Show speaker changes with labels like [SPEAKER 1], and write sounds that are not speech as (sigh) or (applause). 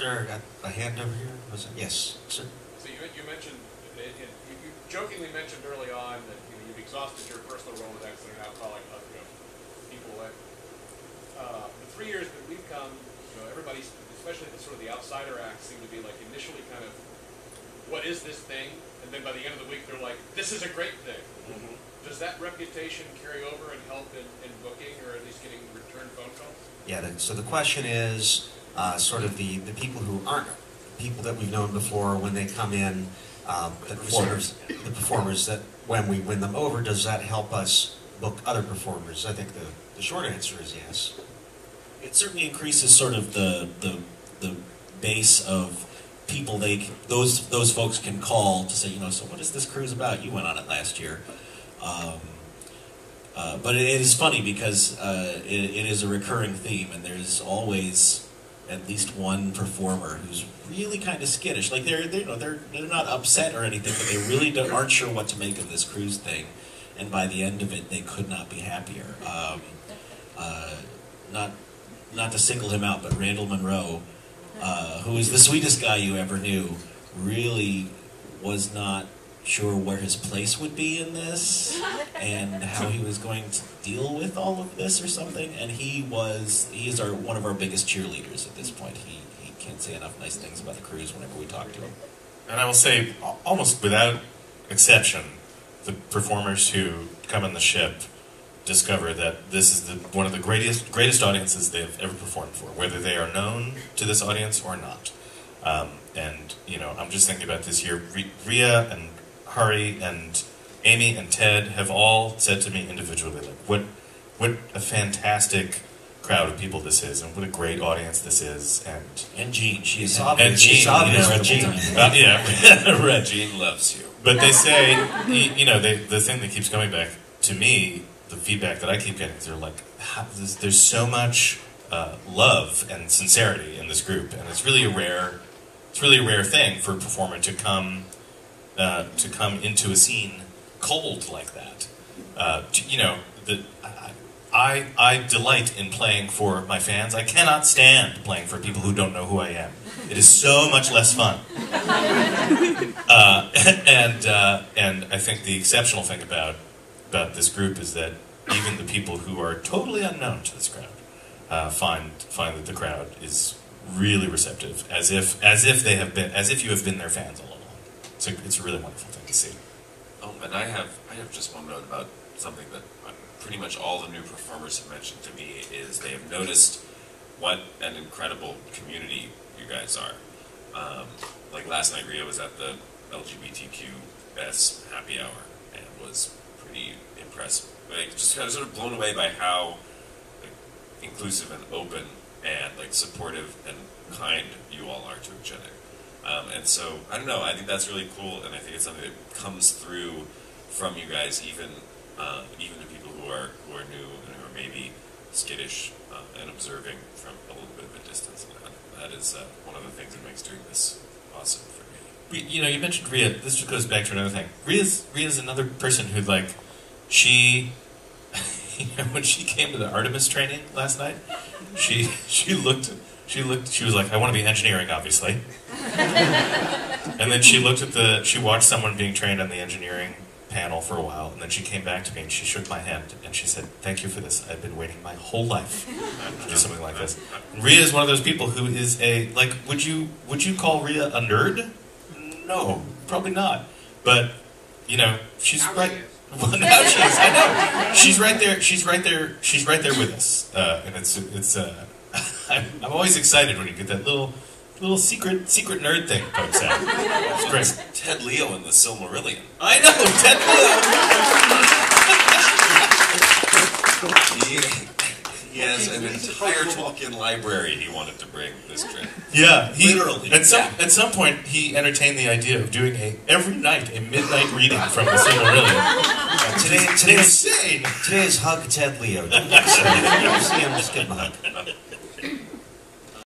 [SPEAKER 1] there a, a hand over here? Was it? Yes, sir.
[SPEAKER 2] So you, you mentioned, you, jokingly mentioned early on that you know, you've exhausted your personal Rolodex and are now calling uh, you know, people that, uh, the three years that we've come, you know, everybody, especially the sort of the outsider acts, seem to be like initially kind of, what is this thing? And then by the end of the week, they're like, this is a great thing. Does that reputation carry over and help in, in booking or at least getting return phone calls?
[SPEAKER 1] Yeah. So the question is, uh, sort of the, the people who aren't people that we've known before when they come in, um, the performers, the performers that when we win them over, does that help us book other performers? I think the, the short answer is yes.
[SPEAKER 3] It certainly increases sort of the the the base of people they those those folks can call to say, you know, so what is this cruise about? You went on it last year. Um, uh, but it, it is funny because uh, it, it is a recurring theme, and there's always at least one performer who's really kind of skittish. Like they're, they're you know they're they're not upset or anything, but they really aren't sure what to make of this cruise thing. And by the end of it, they could not be happier. Um, uh, not not to single him out, but Randall Munroe, uh, who is the sweetest guy you ever knew, really was not sure where his place would be in this and how he was going to deal with all of this or something. And he was he is our one of our biggest cheerleaders at this point. He he can't say enough nice things about the cruise whenever we talk to him.
[SPEAKER 4] And I will say, almost without exception, the performers who come on the ship discover that this is the, one of the greatest greatest audiences they've ever performed for, whether they are known to this audience or not. Um, and you know, I'm just thinking about this year. Ri- Rhea and Hari and Amy and Ted have all said to me individually, like, "What, what a fantastic crowd of people this is, and what a great audience this is." And
[SPEAKER 3] And Jean, she is
[SPEAKER 1] obvious.
[SPEAKER 4] and Gene,
[SPEAKER 1] It's obvious
[SPEAKER 4] you know,
[SPEAKER 1] the
[SPEAKER 4] Gene,
[SPEAKER 1] whole time.
[SPEAKER 4] uh, yeah, (laughs) right.
[SPEAKER 5] Gene loves you.
[SPEAKER 4] But they say, you know, they, the thing that keeps coming back to me, the feedback that I keep getting, is they're like, "How- there's, there's so much uh, love and sincerity in this group, and it's really a rare, it's really a rare thing for a performer to come, uh, to come into a scene cold like that. Uh, to- you know, the, I, I, I delight in playing for my fans. I cannot stand playing for people who don't know who I am. It is so much less fun. (laughs) Uh, (laughs) and uh, and I think the exceptional thing about about this group is that even the people who are totally unknown to this crowd uh, find find that the crowd is really receptive, as if as if they have been as if you have been their fans all along. It's a, it's a really wonderful thing to see.
[SPEAKER 5] Oh, and I have I have just one note about something that pretty much all the new performers have mentioned to me is they have noticed what an incredible community you guys are. Um, like last night, Rhea was at the LGBTQ LGBTQS happy hour and was pretty impressed. Like just kind of sort of blown away by how like, inclusive and open and like supportive and kind you all are to each other. Um, and so I don't know. I think that's really cool, and I think it's something that comes through from you guys, even uh, even to people who are who are new and who are maybe skittish uh, and observing from a little bit of a distance. And that, is uh, one of the things that makes doing this awesome for me.
[SPEAKER 4] You know, you mentioned Rhea. This just goes back to another thing. Rhea's Rhea's another person who like she. (laughs) You know, when she came to the Artemis training last night, she she looked she looked she was like, I want to be engineering, obviously. and then she looked at the she watched someone being trained on the engineering panel for a while, and then she came back to me and she shook my hand and she said, "Thank you for this. I've been waiting my whole life to do something like this." Rhea is one of those people who is a like. Would you would you call Rhea a nerd? No, probably not. But you know, she's right. (laughs) Well, now she is. I know. She's right there. She's right there. She's right there with us. Uh, and it's it's. Uh, (laughs) I'm, I'm always excited when you get that little little secret secret nerd thing pokes out. It's great.
[SPEAKER 5] Ted Leo in the Silmarillion.
[SPEAKER 4] I know Ted Leo.
[SPEAKER 5] He, he has an entire Tolkien library he wanted to bring this trip.
[SPEAKER 4] Yeah, he,
[SPEAKER 5] Literally.
[SPEAKER 4] At some at some point, he entertained the idea of doing a every night a midnight reading from the Silmarillion.
[SPEAKER 1] Today, today's,
[SPEAKER 4] Insane.
[SPEAKER 1] today's hug Ted Leo. Don't you see him? Just give him a hug.